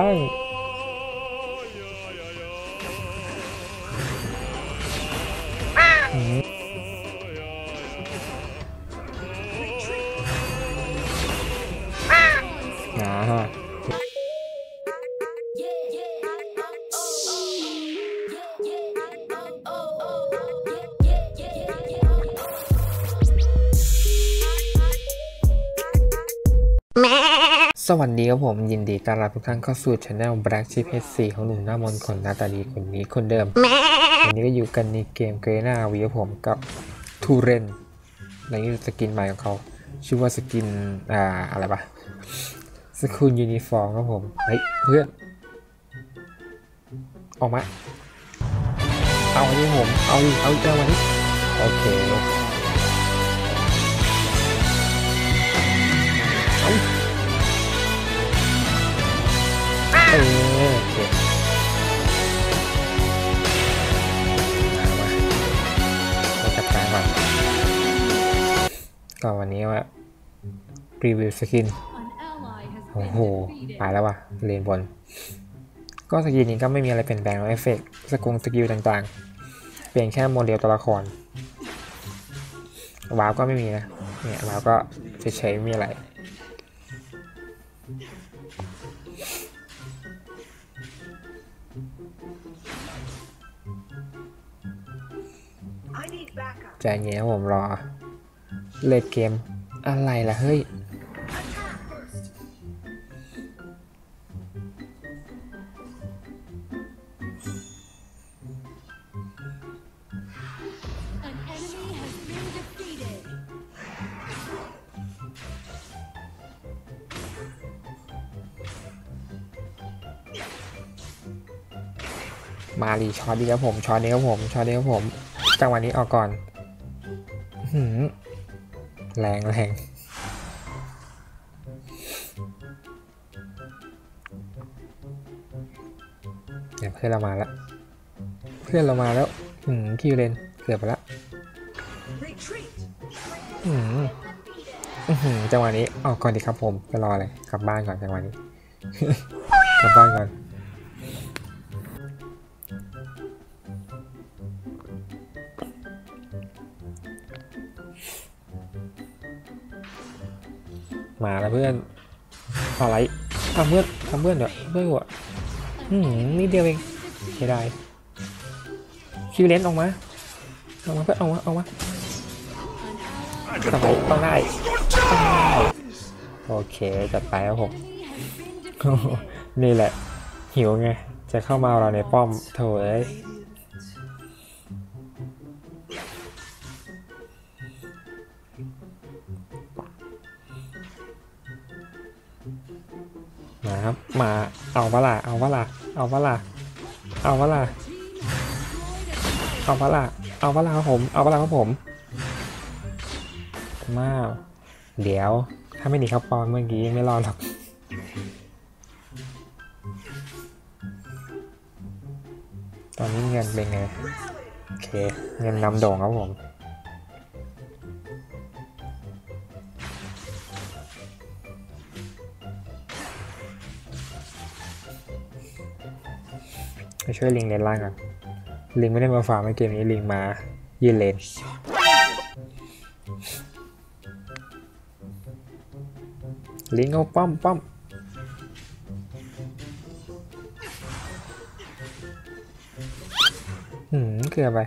ตั้ สวัสดีครับผมยินดีต้อนรับทุกท่านเข้าสู่ channel Black Sheep H4 ของหนุ่มหน้ามนคนหน้าตาดีคนนี้คนเดิม วันนี้ก็อยู่กันในเกม Garena RoV ครับผมกับ Tulen ในนี้สกินใหม่ของเขา ชื่อว่าสกิน อ่า อะไรปะ School Uniform ครับผม เฮ้ย เพื่อน ออกมา เอาดิผมเอาดิเอาอีกแล้ววันนี้โอเค ออโอเคมามาเราจับการก่อนก็วันนี้ว่ารีวิวสกิน โอ้โหไปแล้วว่ะเลนบน ก็สกินนี้ก็ไม่มีอะไรเปลี่ยนแปลงเอฟเฟกต์สกุลสกิลต่างๆ เปลี่ยนแค่โมเดลตัวละครวาวก็ไม่มีนะ เนี่ยวาวก็เฉยๆไม่มีอะไร ใจเงี้ยผมรอ เลดเกม อะไรล่ะเฮ้ย มารีช็อตดีครับผมช็อตนี้ครับผมช็อตนี้ครับผมจังหวะนี้ออกก่อน แรงแรงเดี๋ยวเพื่อนเรามาแล้ว เพื่อนเรามาแล้ว อืมคิวเลนเกือบไปแล้ว Retreat. อืมอื้อหือจังหวะนี้ออกก่อนดีครับผมจะรอเลยกลับบ้านก่อนจังหวะนี้ กลับบ้านก่อน มาแล้วเพื่อนอะไรทำเพื่อนทำเพื่อนเดี๋ยวเพื่อนหัวอืมนิดเดียวเองไม่ได้คิวเลนออกมาออกมาเพื่อนออกมาออกมาต้องได้ต้องได้ต้องได้โอเคจัดไปครับผมนี่แหละหิวไงจะเข้ามาเอาเราในป้อมโถเอ้ย มาครับ มาเอาวะล่ะเอาวะล่ะเอาวะล่ะเอาวะล่ะเอาวะล่ะเอาวะล่ะครับผม เอาวะล่ะครับผมมาเดี๋ยวถ้าไม่หนีเข้าปอมเมื่อกี้ไม่รอดหรอกตอนนี้เงินเป็นไง โอเค เงินนำโด่งครับผม ไปช่วยลิงเลนล่างก่อนลิงไม่ได้มาฟาร์มในเกมนี้ลิงมายืนเลนลิงเอาป้อมป้อมหืมเกือบไป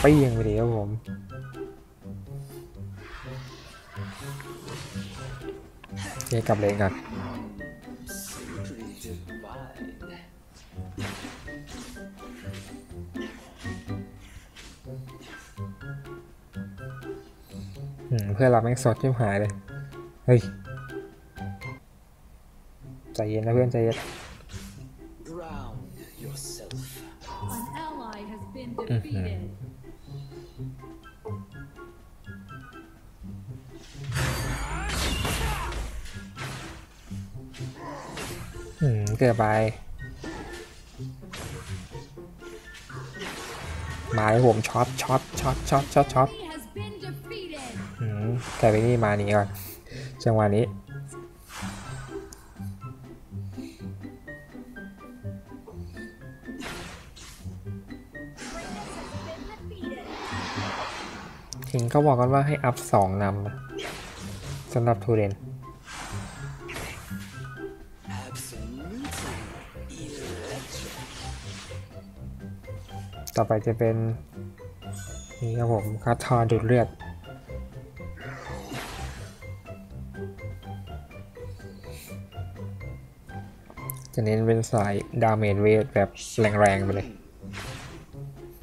ไปยังไปดีครับผมเดี๋ยวกลับเลยก่อน พื่อนเราแม่งสดชิบหายเลย เฮ้ย ใจเย็นนะเพื่อนใจเย็น Drown yourself. An ally has been defeated. อืมเกือบไป มาเลยผมช็อตช็อตช็อตช็อตช็อตช็อต แไปนี่มานี้ก่อน จังหวะนี้ ถึงก็บอกกันว่าให้อัพสองนำสำหรับทูเรนต่อไปจะเป็น นี่ครับผมคาทอนดูดเลือด จะเน้นเป็นสายดาเมจเวทแบบแรงๆไปเลย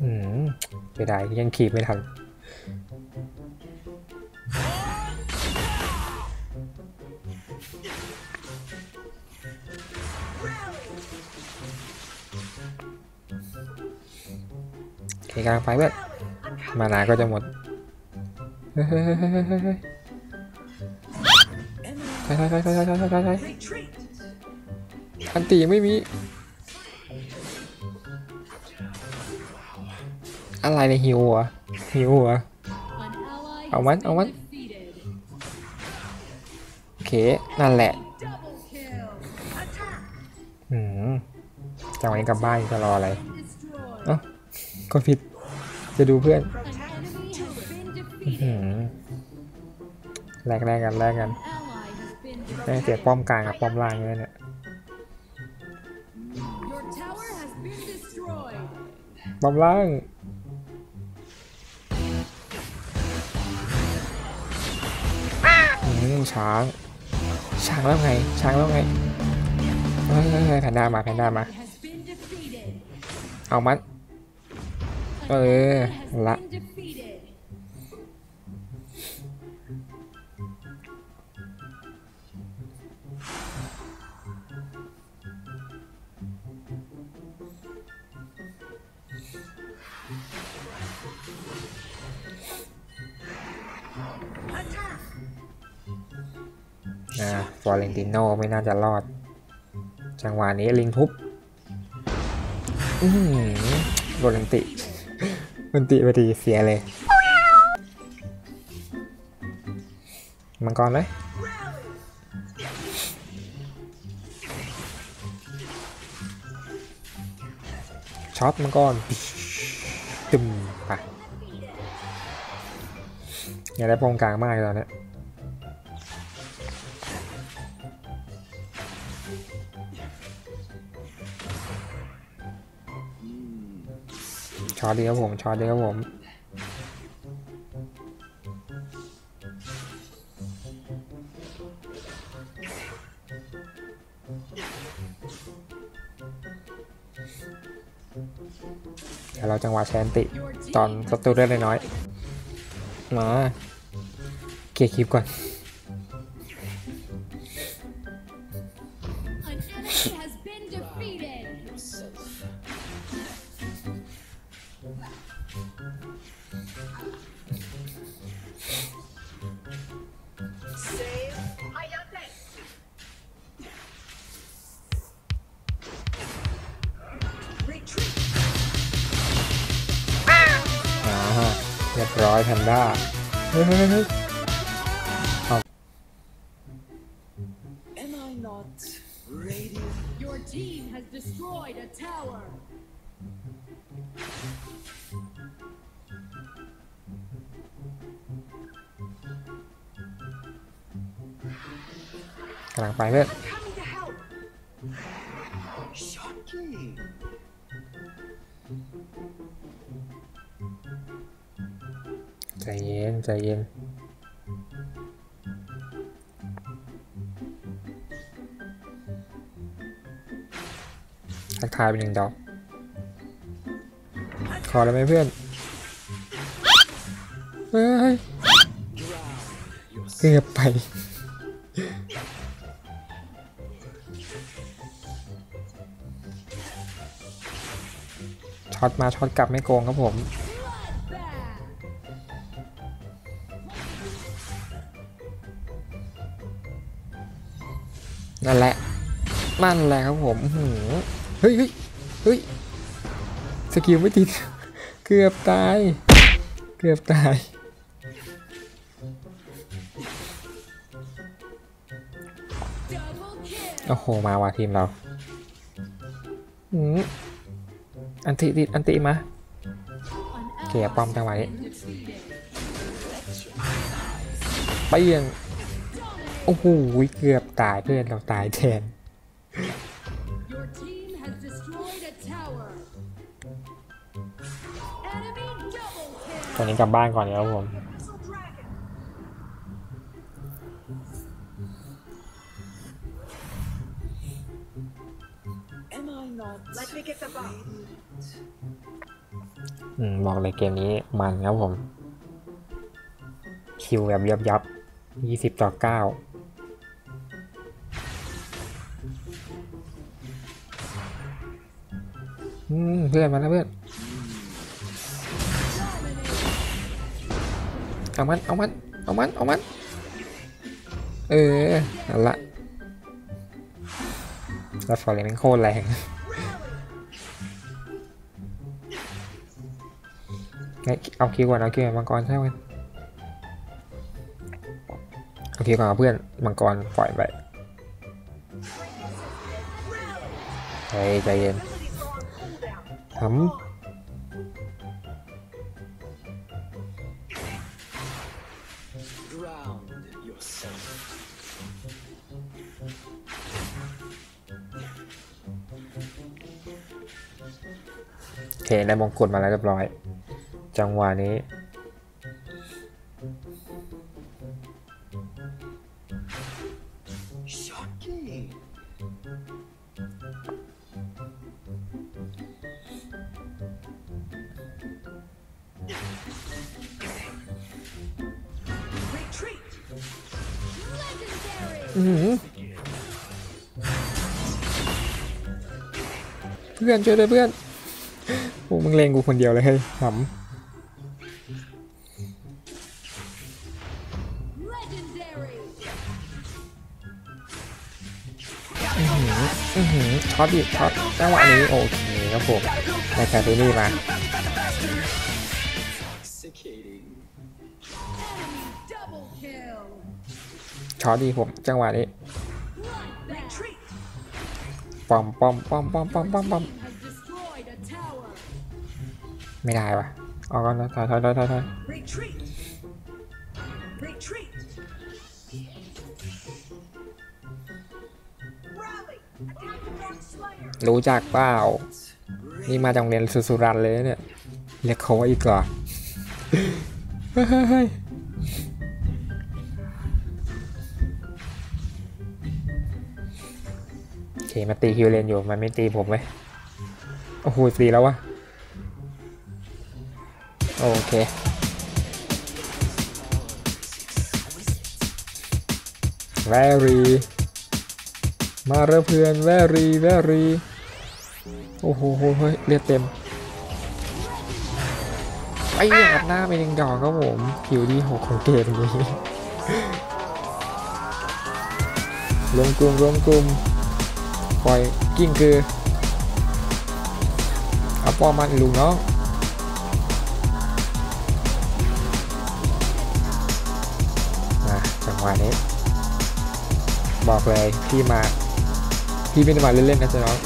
อืมไปได้ยังขีบไม่ทันเคกลางไปเว้ยมานาก็จะหมดเฮ้ยเฮ้ยเฮ้ยเฮ้ยเฮ้ยเฮ้ยเฮ้ยใช่ใอันตีไม่มี อะไรในยหิวอะหิวอะ An ally Ông has bắn, been ông bắn. defeated. โอเค นั่นแหละอืมจังหวะนี้กลับบ้านจะรออะไรเอ้าก็ผิดจะดูเพื่อนอืมแลกแลกกันแลกกัน Ally has been ได้ defeated. เสียป้อมกลางกับป้อมล่างเลยเนี่ย บอมล่างอืมช้าง ช้างแล้วไง ช้างแล้วไงเฮ้ยเฮ้ยแพนด้ามาแพนด้ามา เอามัน เออ ละ นะฟอเรนติโนไม่น่าจะรอด จังหวะนี้ลิงทุบโดนลิงติมันติพอดีเสียเลย มังกรไหมช็อตมังกรตึมไปอย่าได้พงกลางมากเลยตอนนี้ ช็อตดีครับผมช็อตดีครับผม เดี๋ยวเราจังหวะแชนติ Your team ตอนศัตรูเลือดน้อยๆมา เกียร์คลิปก่อน อยแพนด้าเฮ้ยเฮ้ยเฮ้ย Am I not radiant? Your team has destroyed a tower. กำลังไปเพื่อน ใจเย็นทักทายเป็นหนึ่งดอก ขอได้ไหมเพื่อน เฮ้ยเกือบไปช็อตมาช็อตกลับไม่โกงครับผม นั่นแหละครับผมหือเฮ้ยเฮ้ยสกิลไม่ติด เกือบตาย เกือบตายโอ้โห มาว่ะทีมเราอืมอันติติดอันติมา An Kìa, ally bom has ra ngoài been defeated. ไปยังโอ้โห เกือบตายเพื่อนเราตายแทน ตอนนี้กลับบ้านก่อนเดี๋ยวครับผมอืมบอกเลยเกมนี้มันครับผม คิวแบบยับยับยี่สิบต่อเก้าอืมเพื่อนมาแล้วเพื่อน เอามัน เอามัน เอามัน เอามัน เออนั่นละแล้วฟอร์เรนแม่งโคตรแรงงั้นเอาคิวก่อนเอาคิวก่อนมังกรใช่ไหมเอาคิวก่อนเพื่อนมังกรปล่อยไปใจเย็น Abilities are Drown yourself. ำโอเคได้มงกุฎมาแล้วเรียบร้อย จังหวะนี้ เพื่อนช่วยด้วยเพื่อนโอ้มึงเลงกูคนเดียวเลยเฮ้ยหำอื้อหือช็อตดิช็อตจังหวะนี้โอเคครับผมในแคทนี่มา ช็อตดีผมจังหวะนี้ปอมปอมปอมปอมปอมปอมปอมไม่ได้ว่ะเอาก่อนนะถอยถอยถอยถอยถอยรู้จักเปล่า นี่มาจากโรงเรียนสุสุรันเลยเนี่ยเรียกเขาว่าอีกเหรอเฮ้ย มาตีฮิวเลนอยู่ มันไม่ตีผมเว้ย โอ้โหตีแล้ววะ โอเค แวรี มาเริ่เพื่อนแวรีแวรี โอ้โหเฮ้ยเลือดเต็มไอ้เหี้ยอัดหน้าไปยังดอกครับผมผิวที่หกของเกมนี้รวมกลุ่มรวมกลุ่ม ปล่อยกิ้งคือเอาปอมันลุงน้องมาจังหวะนี้ บอกเลยพี่มา พี่ไม่ได้มาเล่นๆนะจ๊ะน้อง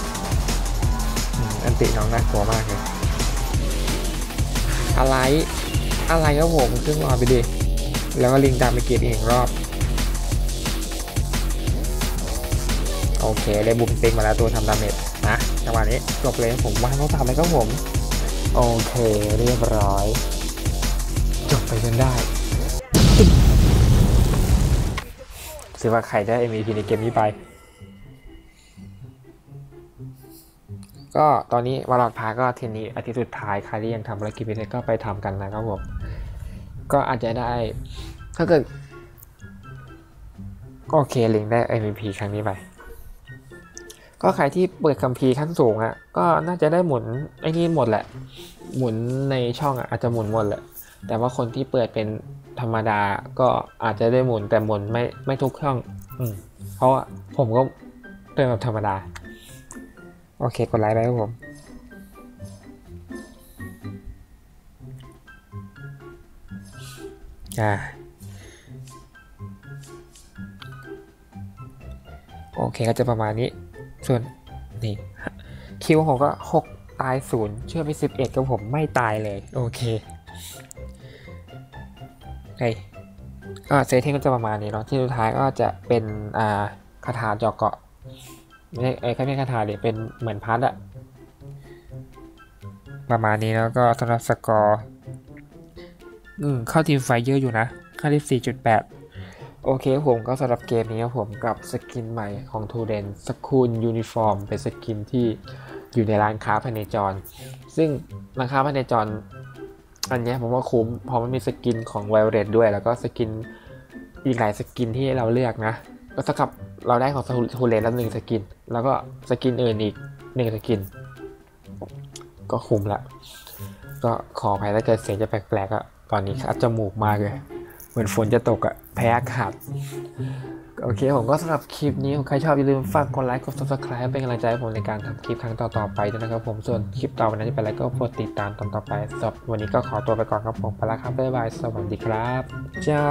อันติน้องน่ากลัวมากเลย อะไร อะไรครับผมขึ้นรอไปดิ แล้วก็ลิงตามไปเก็บอีกหนึ่งรอบ โอเคได้บุมติงมาแล้วตัวทำดาเมจนะจังหวะนี้จบเลยผมว่างเขาทำเลยครับผม โอเคเรียบร้อย จบไปจนได้ถือว่าใครได้ MVP ในเกมนี้ไป ก็ตอนนี้วาลอดพาก็เทนนี้อาทิตย์สุดท้ายใครที่ยังทำภารกิจพิเศษก็ไปทำกันนะครับผม ก็อาจจะได้ ถ้าเกิดก็โอเคลิงได้ MVP ครั้งนี้ไป ก็ใครที่เปิดคัมภีร์ขั้นสูงอะ่ะก็น่าจะได้หมุนไอ้นี่หมดแหละ หมุนในช่องอะ่ะอาจจะหมุนหมดแหละ แต่ว่าคนที่เปิดเป็นธรรมดาก็อาจจะได้หมุนแต่หมุนไม่ไม่ทุกช่อง อืมเพราะผมก็เป็นแบบธรรมดา โอเคกดไลค์ไปครับผมอ่าโอเคก็จะประมาณนี้ ส่วนนี่คิวของผมก็ 6 ตายศูนย์เชื่อไป 11กับผมไม่ตายเลย โอเคเฮ้ยก็เซตเทนก็จะประมาณนี้เนาะที่สุดท้ายก็จะเป็นอ่าคาถาจาะเกาะไม่ใช่เอ้ยไม่ใช่คาถาเดี๋ยวเป็นเหมือนพัดอะประมาณนี้แล้วก็สำหรับสกอร์อืมเข้าทีมไฟเยอะอยู่นะค่าที่4.8 โอเคผมก็สำหรับเกมนี้ครับผมกับสกินใหม่ของ Tulen School Uniform เป็นสกินที่อยู่ในร้านค้าภายในจร ซึ่งร้านค้าภายในจรอันเนี้ยผมว่าคุ้มเพราะมันมีสกินของ Violet ด้วย แล้วก็สกินอีกหลายสกินที่เราเลือกนะ ก็เท่ากับเราได้ของ Tulen แล้วหนึ่งสกิน แล้วก็สกินอื่นอีกหนึ่งสกิน ก็คุ้มละ ก็ขออภัยถ้าเกิดเสียงจะแปลกๆอะตอนนี้คัดจมูกมากเลย เหมือนฝนจะตกอะ แพ้อากาศโอเค ผมก็สำหรับคลิปนี้ใครชอบอย่าลืมฝากกดไลค์กด subscribe เป็นกำลังใจให้ผมในการทำคลิปครั้งต่อๆไปด้วยนะครับผมส่วนคลิปต่อไปนั้นจะเป็นอะไรก็โปรดติดตามตอนต่อไปสำหรับวันนี้ก็ขอตัวไปก่อนครับผมไปแล้วครับบ๊ายบายสวัสดีครับ เจ้า